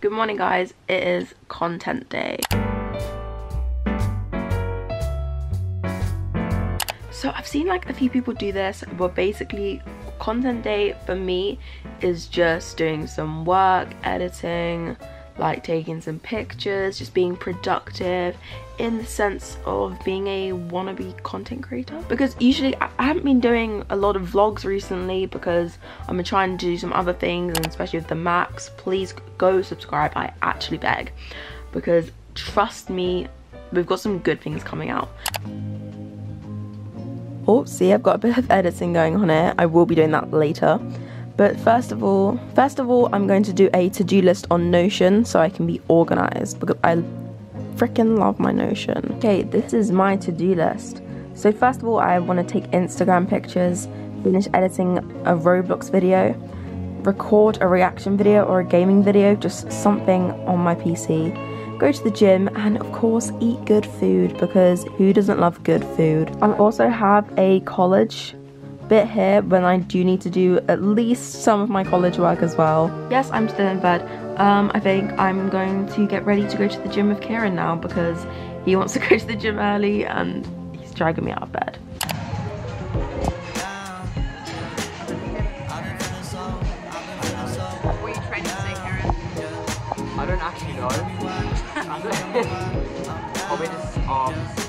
Good morning guys, it is content day. So I've seen like a few people do this, but basically content day for me is just doing some work, editing, like taking some pictures, just being productive in the sense of being a wannabe content creator. Because usually I, haven't been doing a lot of vlogs recently because I'm trying to do some other things and especially with the Macs. Please go subscribe, I actually beg. Because trust me, we've got some good things coming out. Oh, see, I've got a bit of editing going on here. I will be doing that later. But first of all, first of all, I'm going to do a to-do list on Notion so I can be organized because I freaking love my Notion. Okay, this is my to-do list. So first of all, I want to take Instagram pictures, finish editing a Roblox video, record a reaction video or a gaming video, just something on my PC, go to the gym, and of course eat good food because who doesn't love good food? I also have a college bit here when I do need to do at least some of my college work as well. Yes, I'm still in bed. Um, I think I'm going to get ready to go to the gym with Kieran now because he wants to go to the gym early and he's dragging me out of bed. What are you trying to say, Kieran? I don't actually know. Probably just arms.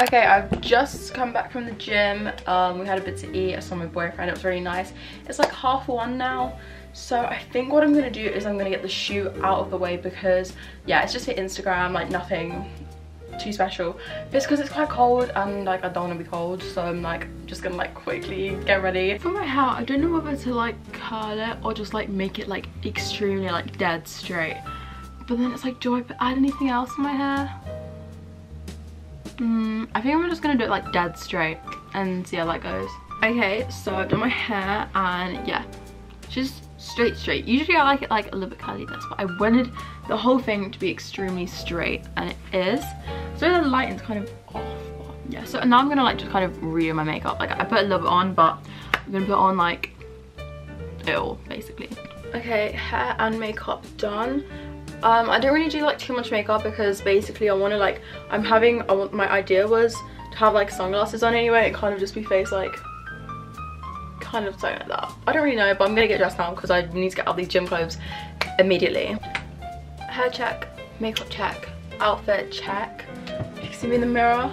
Okay, I've just come back from the gym. Um, we had a bit to eat. I saw my boyfriend. It was really nice. It's like half one now. So I think what I'm going to do is I'm going to get the shoe out of the way because, yeah, it's just for Instagram, like nothing too special. It's because it's quite cold and like I don't want to be cold. So I'm like just to like quickly get ready. For my hair, I don't know whether to like curl it or just like make it like extremely like dead straight. But then it's like, do I add anything else in my hair? Mm, I think I'm just gonna do it like dead straight and see how that goes. Okay, so I've done my hair and yeah, just straight straight. Usually I like it like a little bit curly this, but I wanted the whole thing to be extremely straight and it is. So the lighting's kind of off. Yeah, so now I'm gonna like just kind of redo my makeup. Like I put a little bit on, but I'm gonna put on like it all basically. Okay, hair and makeup done um i don't really do like too much makeup because basically i want to like i'm having I want, my idea was to have like sunglasses on anyway and kind of just be face like kind of something like that. I don't really know but i'm gonna get dressed now because i need to get out these gym clothes immediately. Hair check makeup check outfit check. You can see me in the mirror.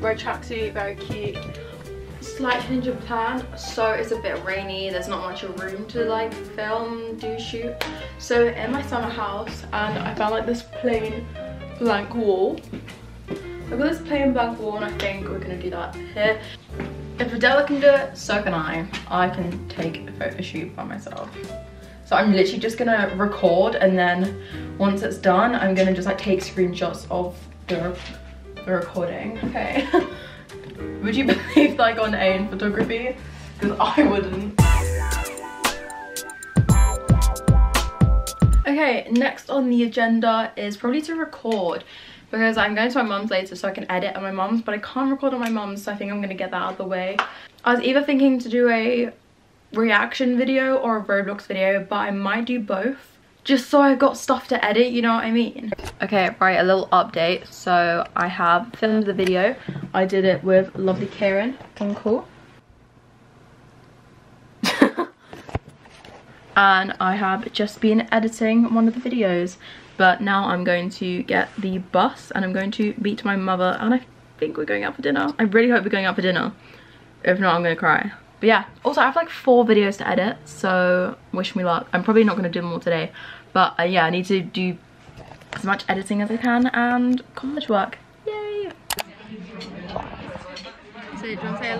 Red tracksuit very cute. Slight change of plan so it's a bit rainy there's not much room to like film do shoot. So in my summer house and i found like this plain blank wall. I've got this plain blank wall and i think we're gonna do that here if adela can do it so can i. I can take a photo shoot by myself. So i'm literally just gonna record and then once it's done i'm gonna just like take screenshots of the, the recording. Okay. Would you believe that I got an A in photography? Because I wouldn't. Okay, next on the agenda is probably to record because I'm going to my mum's later so I can edit at my mum's but I can't record on my mum's so I think I'm going to get that out of the way. I was either thinking to do a reaction video or a Roblox video but I might do both just so I've got stuff to edit, you know what I mean? Okay, right, a little update. So I have filmed the video. I did it with lovely Kieran Uncle. and I have just been editing one of the videos. But now I'm going to get the bus and I'm going to meet my mother and I think we're going out for dinner. I really hope we're going out for dinner. If not, I'm gonna cry. But yeah, also I have like four videos to edit, so wish me luck. I'm probably not going to do them all today. But uh, yeah, I need to do as much editing as I can and college work. Yay! So, do you want to say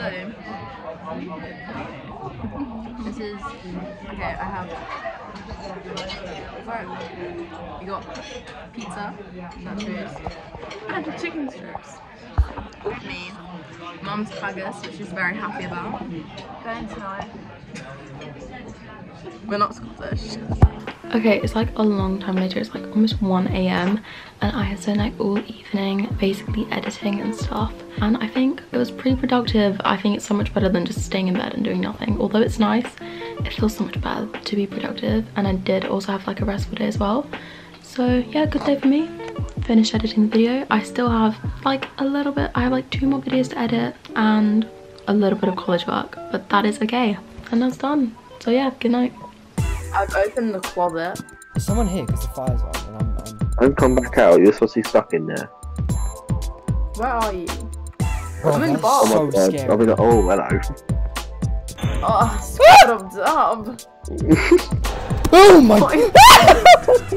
hello? This is, okay, I have, sorry, you got pizza, nachos, and chicken strips. Me, mom's haggis, which she's very happy about. Going tonight. We're not Scottish. Okay, it's like a long time later. It's like almost 1 a.m. and I have spent like all evening basically editing and stuff. And I think it was pretty productive. I think it's so much better than just staying in bed and doing nothing. Although it's nice, it feels so much better to be productive. And I did also have like a restful day as well. So yeah, good day for me. Finished editing the video. I still have like a little bit, I have like two more videos to edit and a little bit of college work, but that is okay. And that's done. So yeah, good night. I've opened the closet. Is someone here? Because the fire's on and I'm, I'm... Don't come back out. You're supposed to be stuck in there. Where are you? Bro, I'm in the that's bar. Oh so my god. scary. I'll be like, oh, hello. Oh, stop, dumb. Oh my